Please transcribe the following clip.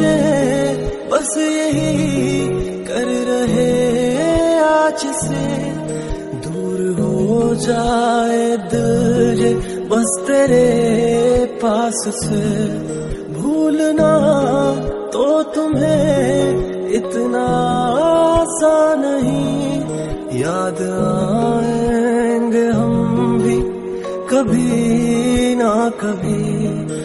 नशे बस यही कर रहे आज से। दूर हो जाए दिल बस तेरे पास से। भूलना तो तुम्हें इतना आसान नहीं। याद आएँगे हम भी, कभी ना कभी।